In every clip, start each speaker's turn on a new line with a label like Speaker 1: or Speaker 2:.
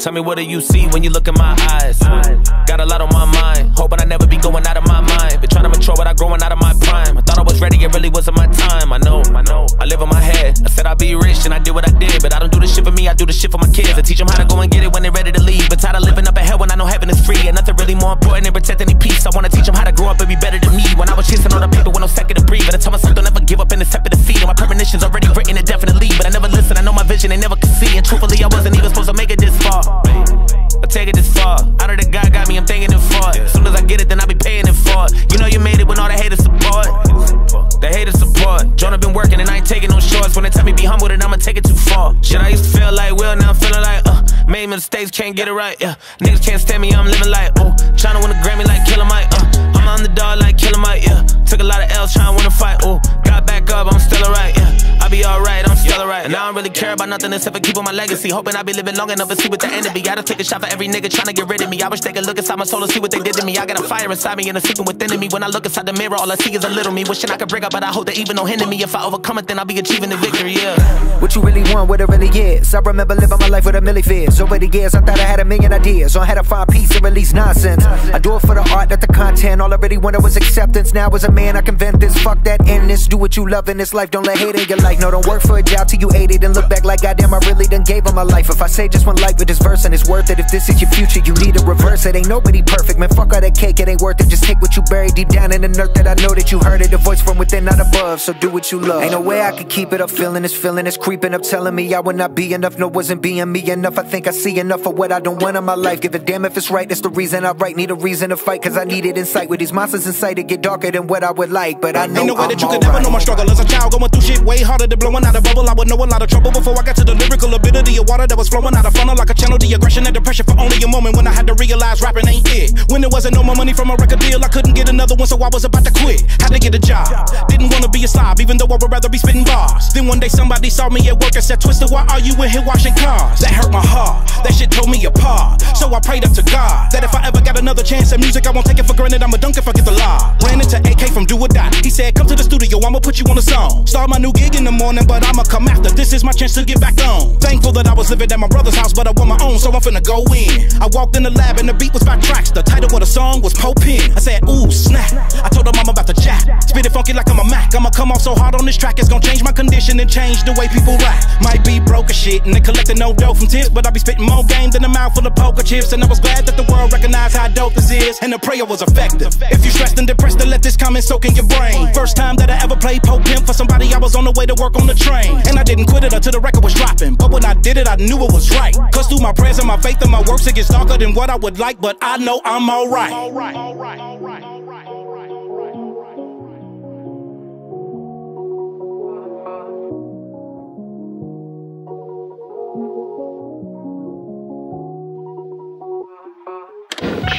Speaker 1: Tell me what do you see when you look in my eyes? Got a lot on my mind, hoping I never be going out of my mind. Been trying to mature without growing out of my prime. I thought I was ready, it really wasn't my time. I know, I know. I live in my head. I said I'd be rich and I did what I did, but I don't do this shit for me. I do this shit for my kids. I teach them how to go and get it when they're ready to leave. But tired of living up in hell when I know heaven is free. And nothing really more important than protecting any peace. I wanna teach them how to grow up and be better than me. When I was chasing all the paper with no second to breathe, but I tell myself don't ever give up in the step of defeat. And my premonitions already written indefinitely, but I never listen. I know my vision, they never could see. And truthfully, I wasn't even supposed to make it this far. I take it this far. Out of the God got me, I'm thanking him for it. As soon as I get it, then I'll be paying it for it. You know you made it when all the haters support. The haters support. Joyner been working and I ain't taking no shorts. When they tell me be humble, then I'ma take it too far. Shit, I used to feel like Will, now I'm feeling like, uh, made mistakes, can't get it right, yeah. Niggas can't stand me, I'm living like, oh, tryna win a Grammy like Killer Mike, uh, I'm on the dog like Killer Mike, yeah. Took a lot of L's tryna win a fight, oh, Still. And I don't really care about nothing except for keeping my legacy. Hoping I be living long enough to see what the end. I just take a shot for every nigga tryna get rid of me. I wish they could look inside my soul and see what they did to me. I got a fire inside me and a secret within me. When I look inside the mirror, all I see is a little me. Wishing I could break up, but I hope that even no hinder me. If I overcome it, then I'll be achieving the victory, yeah.
Speaker 2: What you really want, what it really is. I remember living my life with a million fears. Over the years, I thought I had a million ideas. On how to find peace and release nonsense. I do it for the art, not the content. All I really wanted was acceptance. Now, as a man, I can vent this. Fuck that endless. Do what you love in this life. Don't let hate in your life. No, don't work for a job till you ate it. And look back like, goddamn, I really done gave him my life. If I say just one life with this verse and it's worth it. If this is your future, you need to reverse it. Ain't nobody perfect, man. Fuck all that cake, it ain't worth it. Just take what you buried deep down in the earth that I know that you heard it. The voice from within, not above. So do what you love. Ain't no way I could keep it up. Feeling this feeling is creeping up, telling me I would not be enough. No, wasn't being me enough. I think I see enough of what I don't want in my life. Give a damn if it's right. That's the reason I write. Need a reason to fight, cause I need it in sight. With these monsters in sight, it get darker than what I would like. But I know
Speaker 3: Ain't no way
Speaker 2: I'm
Speaker 3: that you could never
Speaker 2: right.
Speaker 3: know my struggle as a child. Going through shit way harder than blowing out a bubble. I would know a lot of trouble before I got to the lyrical ability of water that was flowing out of funnel like a channel. The aggression and depression for only a moment when I had to realize rapping ain't it. When there wasn't no more money from a record deal, I couldn't get another one, so I was about to quit. Had to get a job. Didn't wanna be a slob, even though I would rather be spitting bars. Then one day somebody saw me at work and said, Twista, why are you in here washing cars? That hurt my heart. That shit tore me apart. So I prayed up to God that if I ever got another chance at music, I won't take it for granted. I'm a dunk if I get the law. Ran into AK from Do or Die. He said, Come to the studio, I'ma put you on a song. Start my new gig in the morning, but I'ma come after. This is my chance to get back on. Thankful that I was living at my brother's house, but I want my own, so I'm finna go in. I walked in the lab and the beat was by tracks. The title of the song was Po Pimp. I said, Ooh, snap. I told her I'm about to chat. Spit it funky like I'm a Mac. I'ma come off so hard on this track, it's gonna change my condition and change the way people rap. Might be broke as shit, and they collecting no dough from tips, but I be spitting more game than a mouth full of poker chips. And I was glad that the world recognized how dope this is, and the prayer was effective. If you stressed and depressed, then let this comment soak in your brain. First time that I ever played Po Pimp for somebody, was on the way to work on the train. And I didn't quit it until the record was dropping. But when I did it, I knew it was right. Cause through my prayers and my faith and my works, it gets darker than what I would like, but I know I'm alright.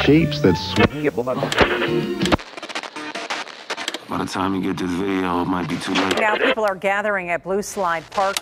Speaker 4: Shapes that swing.
Speaker 1: By the time you get this video, it might be too late.
Speaker 5: Now people are gathering at Blue Slide Park.